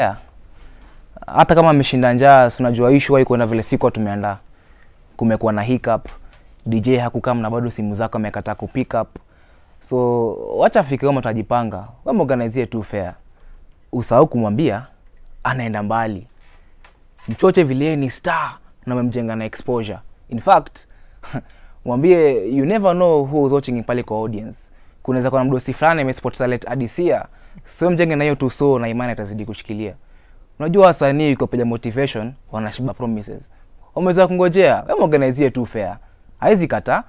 yeah. hata kama ameshinda njaa unajua issue haikuwa kwenda vile siku tumeandaa. Kumekuwa na hiccup. Dj hakukam na bado simu zako amekataa kupick up. So wacha fike kama utajipanga wamorganizie tu fair usahau kumwambia anaenda mbali. Mchoche vile ni star na umemjenga na exposure. In fact mwambie you never know who is watching pale kwa audience. Kunaweza kuwa na mdosi fulani amespot adisia so mjenge na hiyo tu so na imani itazidi kushikilia. Unajua wasanii iko peja motivation wanashiba promises. Wameweza kungojea kama organizie tu fair. Haizi kata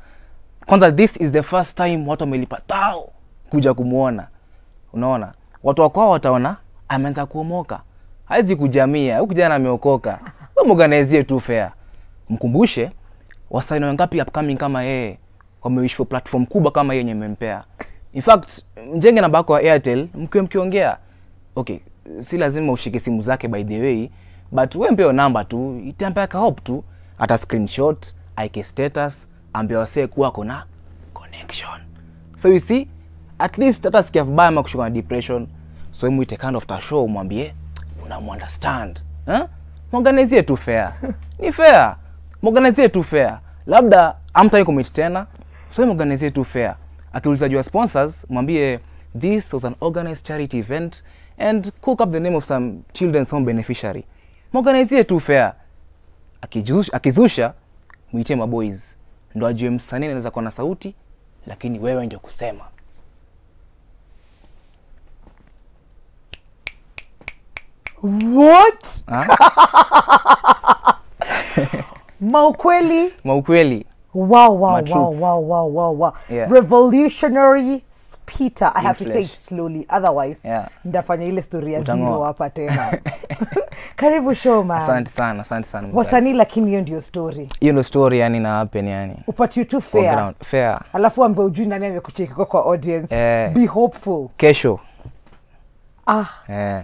kwanza this is the first time watu wamelipa tao kuja kumuona, unaona? Watu wakwao wataona ameanza kuomoka. Haizi kujamia huyu kijana ameokoka. Wamorganizie tu fair. Mkumbushe wasanii wangapi upcoming kama yeye wameishwa for platform kubwa kama yenye mmempea in fact mjenge namba yako ya airtel mkiwe mkiongea okay si lazima ushike simu zake by the way but we mpeo namba tu itampea kahop tu hata screenshot aike status ambia wasee kuwa kona connection. So you see at least hata sikia vibaya ama kushuka na depression so mwite kind of ta show mwambie unamuunderstand. Eh? morganizie tu fair. Ni fair. Morganizie tu fair. Labda amtai commit tena so morganizie tu fair akiuliza jua sponsors mwambie this was an organized charity event and cook up the name of some children's home beneficiary. Morganizie tu fair. Akizusha, akizusha mwitie maboys ndo ajue msanii anaweza kuwa na sauti lakini wewe ndio kusema. What? Maukweli. Maukweli wow wow wow wow wow wow wow. Yeah. revolutionary peter. I have to say it slowly otherwise Yeah. ndafanya ile story ya hiyo viro hapa tena. Karibu show man asante sana asante sana wasanii lakini hiyo ndio story. Hiyo ndio story yani na happen yani. Upatiwe tu too fair. Ground. fair. Alafu ambaye ujui nani amekucheki kwa kwa audience. Eh. be hopeful. Kesho. Ah. Eh.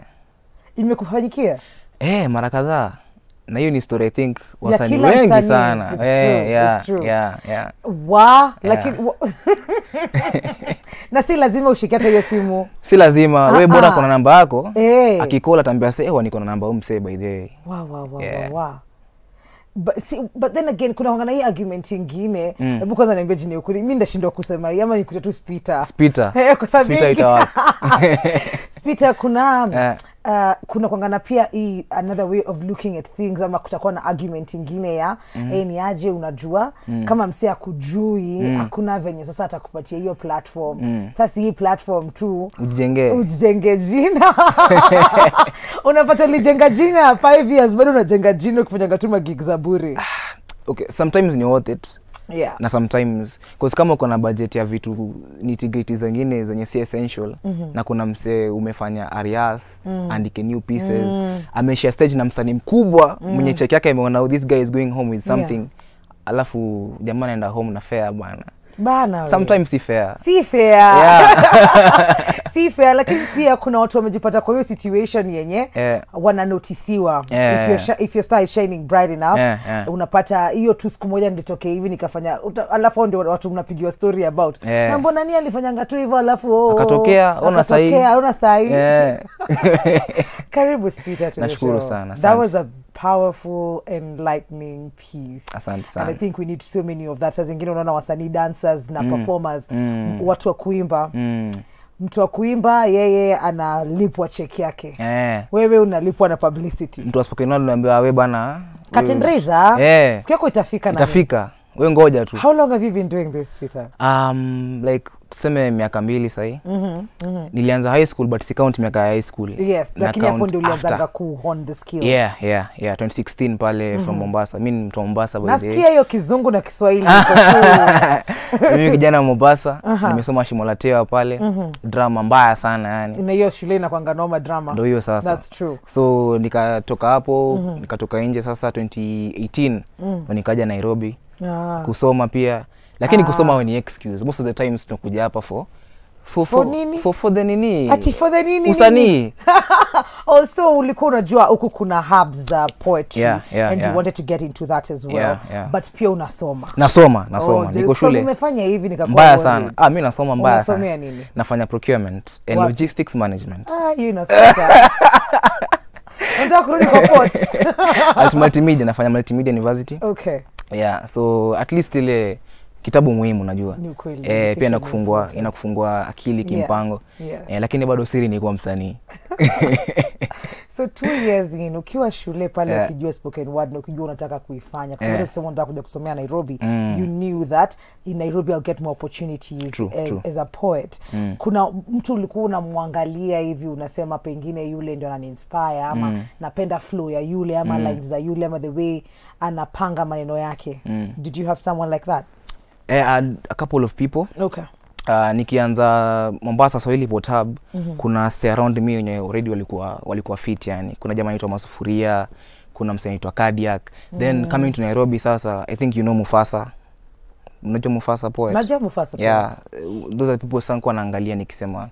imekufanyikia? Eh, mara kadhaa na hiyo ni story i think wasanii wengi msanii. sana It's true, yeah, it's true. yeah, yeah. wa lakini wa... na si lazima ushike hata hiyo simu si lazima we bora ah. kuna namba yako Eh. akikola tambia se ewa niko na namba umsee by the way wa wa wa Yeah. wa wa but, see, but then again kuna wangana hii argument ingine hebu kwanza niambia jini ukuli mi ndashindwa kusema hii ama nikuta tu spita Spita. Eh, kwa sababu Spita kuna Eh. Uh, kuna kwangana pia hii another way of looking at things ama kutakuwa na argument ingine ya mm. eh, ni aje unajua? Mm. kama msee akujui hakuna venye sasa atakupatia hiyo platform. Mm. sasa hii platform tu ujijenge. jina. Unapata ulijenga jina five years bado unajenga jina ukifanyanga tu magig za bure. Okay sometimes ni worth it yeah. na sometimes cause kama uko na budget ya vitu nitigriti zengine zenye si essential mm-hmm. na kuna msee umefanya arias mm -hmm. andike new pieces mm -hmm. ameishia stage na msanii mkubwa mm -hmm. mwenye cheki yake ameona "Oh, this guy is going home with something Yeah. alafu jamaa anaenda home na fair bana bana sometimes si fair si fair Yeah. si fair lakini pia kuna watu wamejipata kwa hiyo situation yenye Yeah. wananotisiwa Yeah. if, your if your star is shining bright enough Yeah, yeah. unapata hiyo tu siku moja nilitokea hivi nikafanya alafu ndio watu mnapigiwa story about Yeah. na mbona ni alifanyanga tu hivyo alafu oh, Akatokea, ona sahi. ona sahi Yeah. karibu Spita to Nashukuru sana, that asante. was a powerful enlightening piece Asante and i think we need so many of that saa zingine unaona wasanii dancers na mm. performers mm. watu wa kuimba Mm. Mtu wa kuimba yeye analipwa chek yake. Eh. wewe unalipwa na publicity. Mtu aspokenal we bana Eh. siku yako itafika itafika. We ngoja tu. How long have you been doing this Peter? Um, like tuseme miaka mbili sahii mm-hmm, mm-hmm. nilianza high school but sikaunt miaka ya high school yes lakini hapo count ndio ulianzaga after. ku hone the skill yeah yeah yeah 2016 pale mm -hmm. from mombasa mi ni mtu wa mombasa nasikia hiyo kizungu na kiswahili mimi kijana wa mombasa uh -huh. nimesoma shimo la tewa pale drama mbaya sana yani na hiyo shule inakwanga noma drama ndio hiyo sasa That's true. so nikatoka hapo mm -hmm. nikatoka nje sasa 2018 mm -hmm. nikaja nairobi Ah. kusoma pia lakini kusoma we ni excuse. Most of the times tunakuja hapa for for, For nini? for, for the nini? Ati for the nini usanii. also ulikuwa unajua huku kuna hubs za poetry Yeah, yeah, and yeah. you wanted to get into that as well. Yeah, yeah. but pia unasoma. Nasoma nasoma. Oh, niko so shule. umefanya hivi nikakuwa mbaya sana. Ah, mimi nasoma mbaya Unasomea sana. nini? nafanya procurement and What? logistics management. Ah, you inafika unataka kurudi kwa port at multimedia nafanya multimedia university. Okay. Yeah so at least ile kitabu muhimu najua e, eh, pia inakufungua inakufungua akili kimpango yes. yes. E, lakini bado siri ni kuwa msanii so two years in ukiwa shule pale Yeah. ukijua spoken word na ukijua unataka kuifanya kwa sababu Yeah. ukisema unataka kuja kusomea nairobi Mm. you knew that in nairobi i'll get more opportunities True, as, true. as a poet mm. kuna mtu ulikuwa unamwangalia hivi unasema pengine yule ndio ananiinspire ama mm. napenda flow ya yule ama mm. lines za yule ama the way anapanga maneno yake mm. did you have someone like that eh, a, a couple of people. Okay. Uh, nikianza mombasa swahili port hub mm -hmm. kuna se around me wenye already walikuwa walikuwa fit yani. Kuna jamaa anaitwa masufuria kuna msee anaitwa cardiac. Then coming to nairobi sasa i think you know mufasa. Unajua mufasa poet? Najua mufasa poet. yeah. Those are people sana kuwa naangalia nikisema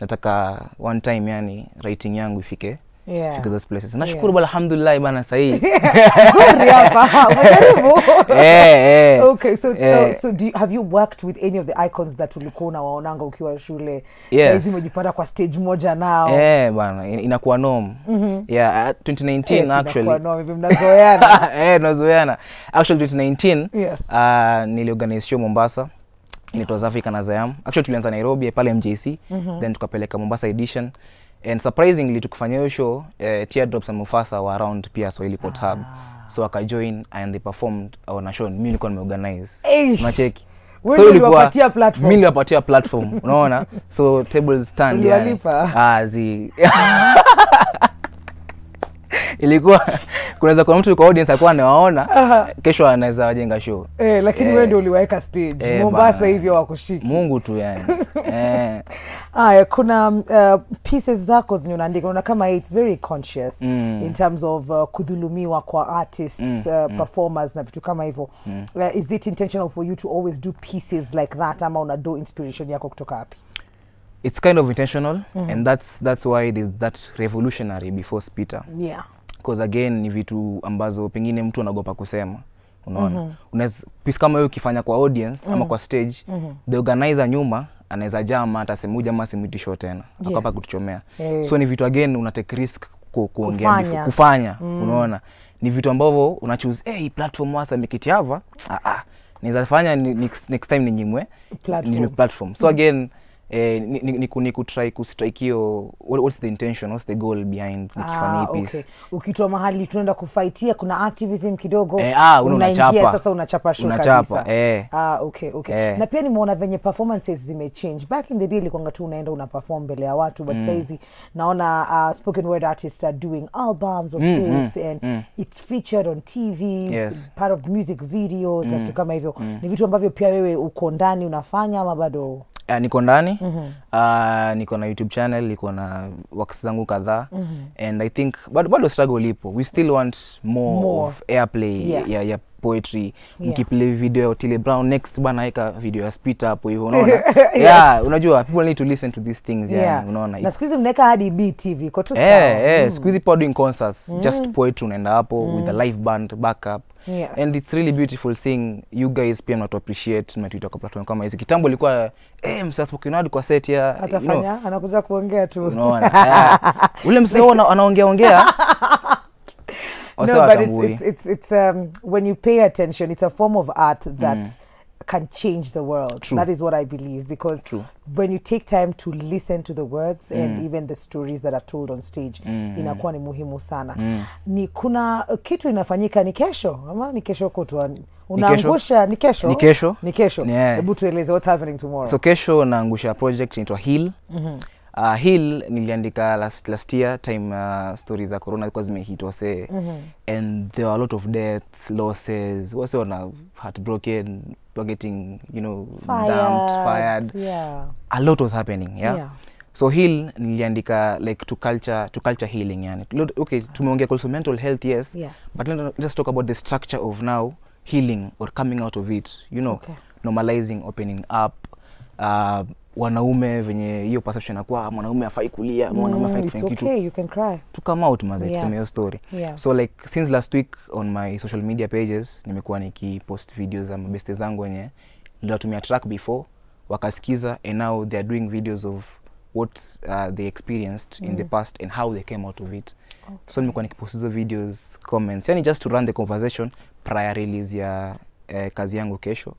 nataka one time yani writing yangu ifike Yeah. those places. Nashukuru bala alhamdulillah bana sahii nzuri hapa umejaribu. Eh, eh. okay so, yeah. uh, so do you, have you worked with any of the icons that ulikuwa unawaonanga ukiwa shule? Yes. saizi umejipata kwa stage moja nao. Eh, bana in- inakuwa nom yeah uh, 2019 yeah, actually. Inakuwa nao hivi mnazoeana. Eh, actually 2019 Yes. uh, niliorganize show mombasa. Inaitwa Africa na Zayam. Actually tulianza Nairobi pale MJC then tukapeleka Mombasa edition and surprisingly tukifanya hiyo show eh, Teardrops and Mufasa were around pia Swahili Port Hub so akajoin and they performed on a show. Mimi nilikuwa nimeorganize. Eish. unacheki? So ilikuwa- platform. mimi niliwapatia platform unaona? So tables stand yani. Ah zi ilikuwa kunaweza kuna mtu kwa audience alikuwa anawaona kesho anaweza wajenga show. Eh, lakini Eh. wewe ndio uliweka stage. Eh, mombasa hivyo wakushiki. Mungu tu yani. Eh, Aya, kuna uh, pieces zako zenye unaandika unaona kama it's very conscious Mm. in terms of uh, kudhulumiwa kwa artists mm. uh, performers na vitu kama hivyo. Mm. uh, is it intentional for you to always do pieces like that ama una do inspiration yako kutoka wapi? It's kind of intentional mm -hmm. and that's that's why it is that revolutionary before spita yeah because again ni vitu ambazo pengine mtu anaogopa kusema unaona mm-hmm. piece kama hiyo ukifanya kwa audience mm -hmm. ama kwa stage mm -hmm. the organizer nyuma anaweza jama atasema huyu jamaa simwitisho tena Yes. akapa kutuchomea hey. so ni vitu again una take risk ku, kuongea Kufanya. kufanya unaona ni vitu ambavyo una choose hey, platform hasa mikiti hapa ah, ah, naweza fanya ni- next, next time ninyimwe Platform. Ni platform so again eh, ni, ni, ni, ku- ni kutry kustrike hiyo what- what's the intention what's the goal behind nikifanya hii Ah, piece okay. ukitoa mahali tunaenda kufaitia kuna activism kidogo Eh, ah, unaingia sasa unachapa show Unachapa, kabisa eh. ah, okay, okay. Eh. na pia nimeona venye performances zimechange back in the day likwanga tu unaenda una perform mbele ya watu but mm. saizi naona uh, spoken word artists are doing albums of mm, this and mm. it's featured on tvs Yes. part of music videos mm, na vitu kama hivyo mm. ni vitu ambavyo pia wewe uko ndani unafanya ama bado uh, niko ndani mm -hmm. uh, niko na youtube channel niko na works zangu kadhaa mm -hmm. and i think bado, bado struggle ipo we still want more, More. of airplay Yes. ya, ya poetry Yeah. mkiplay video ya Otile Brown next bana weka video ya spit hapo hivyo unaona yes. yeah unajua people need to listen to these things yeah, yeah. unaona na siku hizi mnaweka hadi btv iko tu sawa Eh, eh, siku hizi poa doing concerts mm. just poetry unaenda hapo mm. with a live band backup Yes. and it's really beautiful seeing you guys pia mnatu appreciate mnatuita kwa platform kama hizi kitambo ilikuwa eh msasa spoken kwa set ya you know, atafanya anakuja kuongea tu unaona ule msee huwa ana- anaongea ongea No, but it's, it's, it's, it's um, when you pay attention, it's a form of art that mm. can change the world. True. That is what I believe because True. when you take time to listen to the words mm. and even the stories that are told on stage inakuwa ni muhimu sana. Mm. Ni kuna uh, kitu inafanyika ni kesho ama ni kesho kutwa unaangusha ni kesho Ni kesho. ni kesho Yeah. hebu tueleze what's happening tomorrow so kesho naangusha project inaitwa heal uh, Hill niliandika last, last year time uh, stories za corona zilikuwa zimehit wase. And there were a lot of deaths losses wase wana heartbroken were getting you know fired, dumped fired. yeah. A lot was happening yeah, Yeah. so Hill niliandika like to culture to culture healing yani. Okay tumeongea kuhusu mental health yes, Yes. but let, let's talk about the structure of now healing or coming out of it you know Okay. normalizing opening up uh, wanaume venye hiyo perception akuwa mwanaume afai kulia mwanaume afai Mm, kufanya kitu okay you can cry to come out maze yes. hiyo story Yeah. so like since last week on my social media pages nimekuwa nikipost videos za mabeste zangu wenye niliwatumia track before wakasikiza and now they are doing videos of what uh, they experienced mm. in the past and how they came out of it okay. so nimekuwa nikipost hizo videos comments yani just to run the conversation prior release ya eh, kazi yangu kesho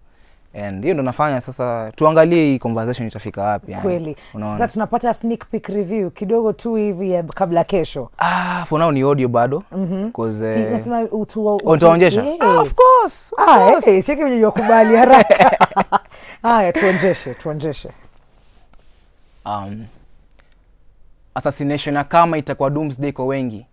and hiyo ndo nafanya sasa tuangalie hii conversation itafika wapi yani. kweli Unaona? sasa tunapata sneak peek review kidogo tu hivi ya kabla kesho ah, for now ni audio bado mm -hmm. si, nasema utu, utu, utaonyesha Yeah. ah, of course of Ah, course. eh, cheki venye wakubali haraka haya tuonjeshe tuonjeshe um, assassination ya kama itakuwa doomsday kwa wengi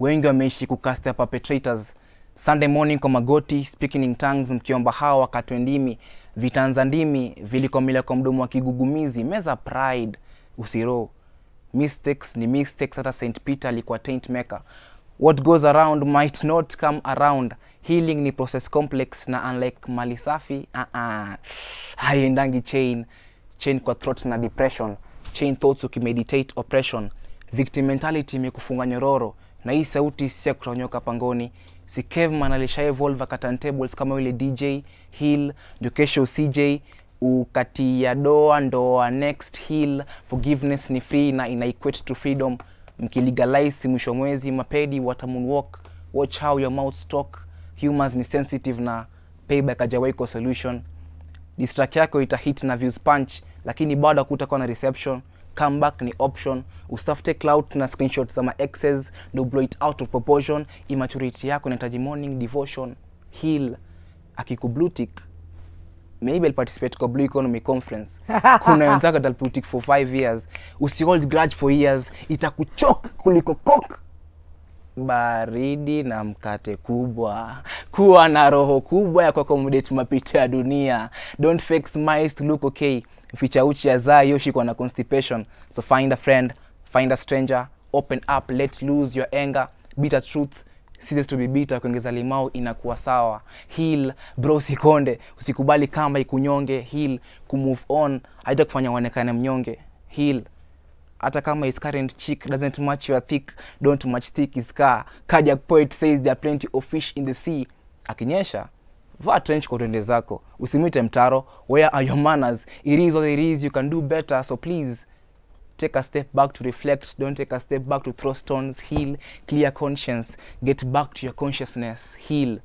wengi wameishi kukasta perpetrators sunday morning kwa magoti speaking in tongues mkiomba hawa wakatwe ndimi vitanza ndimi vilikomila kwa mdomo wa kigugumizi meza pride usiro. Mistakes ni mistakes hata st peter alikuwa taint maker. What goes around might not come around. Healing ni process complex na unlike mali safi uh -uh. haiendangi chain. Chain kwa throat na depression. Chain thoughts ukimeditate oppression. Victim mentality imekufunga nyororo. Na hii sauti si ya kutonyoka pangoni si caveman alisha evolve akatantables kama yule dj hill ndio kesho cj ukatia doa ndoa next hill forgiveness ni free na ina equate to freedom. Mkilegalize mwisho mwezi mapedi watamoonwalk watch how your mouth talk humans ni sensitive na payback ajawaiko solution. Distrack yako itahit na views punch lakini bado hakutakuwa na reception comeback ni option. Usitafute clout na screenshot za maexes ndo blow it out of proportion. Immaturity yako inahitaji morning devotion heal. Akikublutik maybe aliparticipate kwa blue economy conference. Kuna wenzako atalputik for five years. Usihold grudge for years. Itakuchok kuliko kok. baridi na mkate kubwa. Kuwa na roho kubwa ya kuaccommodate mapito ya dunia. Don't fake smiles to look okay ficha uchi ya zaa yoshikwa na constipation. So find a friend find a stranger open up let lose your anger bitter truth. Ceases to be bitter kuongeza limau inakuwa sawa. Heal bro sikonde usikubali kamba ikunyonge. Heal kumove on haita kufanya uonekane mnyonge. Heal hata kama his current chick doesn't match your thick don't match thick his car. Cardiac poet says there are plenty of fish in the sea. Akinyesha vaa trench kwa twende zako. Usimwite mtaro. Where are your manners? It is what it is. You can do better. So please take a step back to reflect. Don't take a step back to throw stones. Heal. Clear conscience. Get back to your consciousness. Heal.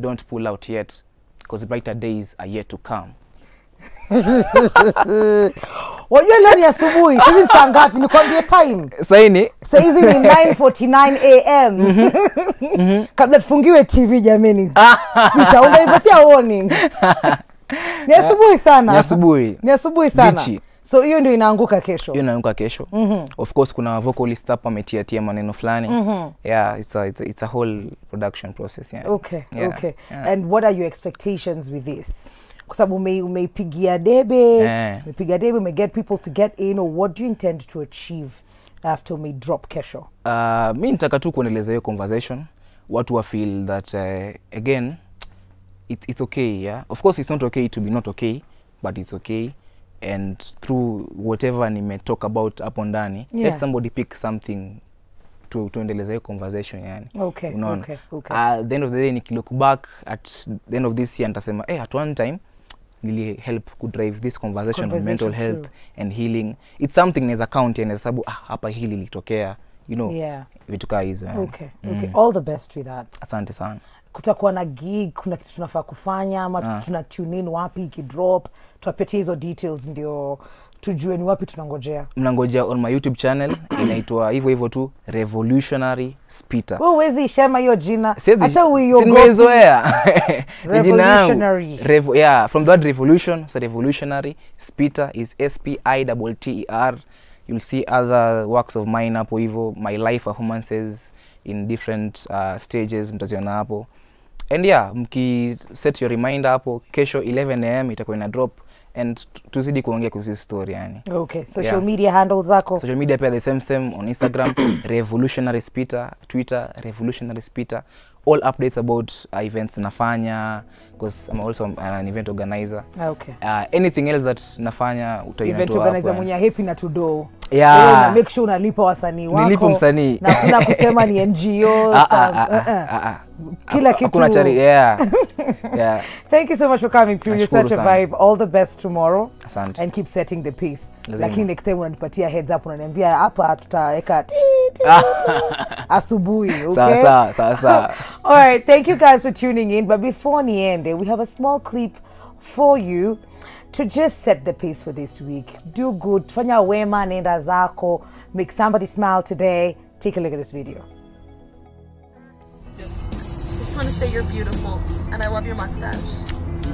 Don't pull out yet because brighter days are yet to come wajua leo ni asubuhi saizi ni saa ngapi nikwambie time. Saini sahizi ni 949 am kabla tufungiwe tv jameni. Spita ungenipatia warning. Ni asubuhi sana. Ni asubuhi. Ni asubuhi sana. Bichi. so hiyo ndio inaanguka kesho. Hiyo inaanguka kesho. Mm-hmm. of course kuna vocalist hapa ametiatia maneno fulani. Mm-hmm. yeah it's a, it's, a, it's a whole production process yeah. okay Yeah, okay. Yeah. and what are your expectations with this kwa sababu ume- umeipigia debe Eh. umepiga debe umeget people to get in or what do you intend to achieve after ume drop kesho uh, mi nitaka tu kuendeleza hiyo conversation watu wa feel that uh, again it, it's okay yeah of course it's not okay to be not okay but it's okay and through whatever nimetalk about hapo ndani let somebody pick something tu, tuendeleza hiyo conversation yani Okay, Unaona? okay, okay. at the end of the day nikilook back at the end of this year nitasema hey, at one time nili help kudrive this conversation, on Conversation, mental health and healing. It's something naweza count yani sababu ah, hapa hili litokea you know Yeah. vitu kaa hizo okay. okay. Okay all the best with that. Asante sana. Kutakuwa na gig kuna kitu tunafaa kufanya ama tuna tune in wapi ikidrop tuwapetie hizo details ndio tujue ni wapi tunangojea. Mnangojea on my youtube channel inaitwa hivyo hivyo tu revolutionary spita wewe huwezi ishema hiyo jina hata si uiogopi. jina yangu. Revolutionary. Revo, yeah, from that revolution so revolutionary spita is s p i t t e r. You'll see other works of mine hapo hivyo my life performances in different uh, stages mtaziona hapo. And yeah mki set your reminder hapo kesho 11 am itakuwa ina drop and tuzidi kuongea kuhusu story yani okay social Yeah. media handles zako social media pia the same same on instagram revolutionary spita twitter revolutionary spita all updates about uh, events nafanya because i'm also an an event organizer okay uh, anything else that nafanya utaiona event organizer mwenye happy na to do. Yeah. Wewe una make sure unalipa wasanii wako Nilipo msanii. na kuna kusema ni ngo Ah, ah, ah, uh-uh. ah, ah, ah. Kila kitu. hakuna chari yeah yeah thank you so much for coming through you're such a vibe all the best tomorrow Asante. and keep setting the pace lakini next time unanipatia heads up unaniambia hapa tutaweka asubuhi okay? sawa sawa sawa All right, thank you guys for tuning in. But before niende, we have a small clip for you to just set the pace for this week. Do good. Fanya wema, nenda zako. Make somebody smile today. Take a look at this video. Say you're beautiful, and I love your mustache.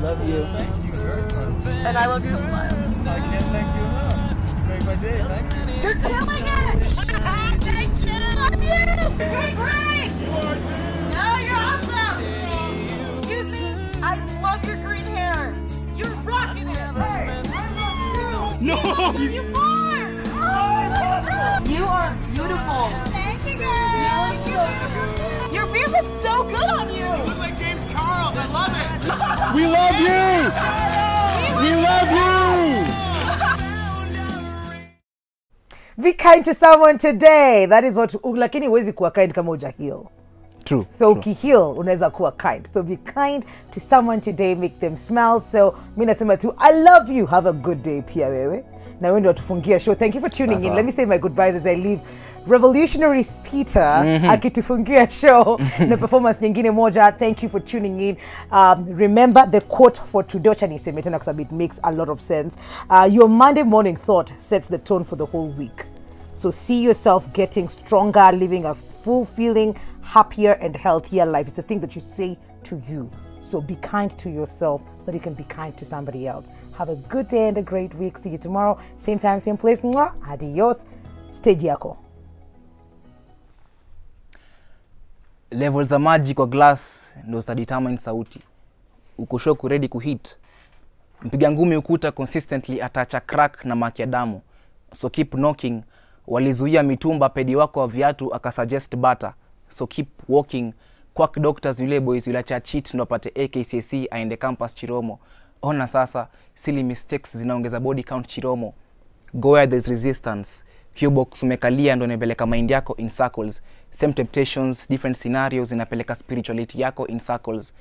Love you. Thank you very much. And I love your smile. I can't thank you enough. Make my day. Thank you. You're killing it! Thank you! Love you! You're great! No, you're awesome! Excuse me, I love your green hair. You're rocking it! Hey, I love you! No! You are! You are beautiful. Thank you, guys. Your beard looks so good on love you. We love you. Be kind to someone today. That is what lakini huwezi kuwa kind kama uja heal. true so ukiheal unaweza kuwa kind so be kind to someone today make them smell so mi nasema tu i love you have a good day pia wewe na wewe ndio watufungia show thank you for tuning in Sawa. let me say my goodbyes as i leave revolutionary peter akitufungia show na performance nyingine moja thank you for tuning in um, remember the quote for today wacha niseme tena kwa sababu it makes a lot of sense uh, your monday morning thought sets the tone for the whole week so see yourself getting stronger, living a fulfilling, happier, and healthier life. It's the thing that you say to you. So be kind to yourself so that you can be kind to somebody else. Have a good day and a great week. See you tomorrow, same time, same place. Mwah. Adios. Stage yako. Level za maji kwa glass ndo zitadetermine sauti. Uko sure ku ready kuhit mpiga ngumi ukuta consistently atacha crack na maki ya damu. So keep knocking. Walizuia mitumba pedi wako wa viatu akasuggest bata so keep walking. Quack doctors yule boys yule cha cheat ndo apate akcc aende campus chiromo. Ona sasa silly mistakes zinaongeza body count chiromo. Go where there's resistance. Hiyo box umekalia ndo inapeleka mind yako in circles same temptations different scenarios inapeleka spirituality yako in circles.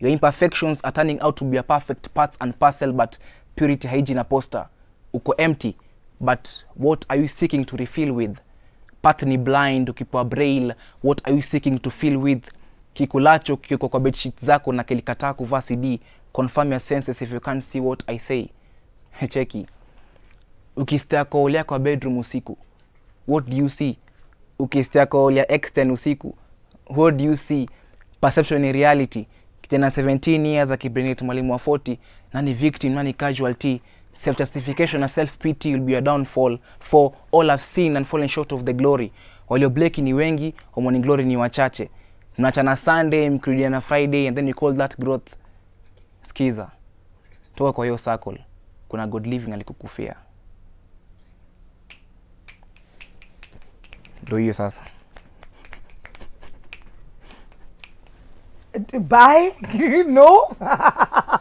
Your imperfections are turning out to be a perfect parts and parcel but purity haiji na poster. Uko empty but what are you seeking to refill with? Path ni blind ukipewa braille what are you seeking to fill with? Kikulacho kiko kwa bedsheet zako na kilikataa kuvaa cd confirm your senses if you can't see what i say. Cheki. Ukistea koolea kwa bedroom usiku what do you see ukistea koolea exten usiku what do you see? Perception in reality. Kijana 17 years akibrinit mwalimu wa 40 nani victim nani casualty. Self justification na self pity will be a downfall for all have seen and fallen short of the glory. Walio waliobleki ni wengi wa glory ni wachache. Mnachana sunday mkirudia na friday and then you call that growth. Skiza. Toka kwa hiyo circle. Kuna god living alikukufia ndo hiyo sasa Bye? no?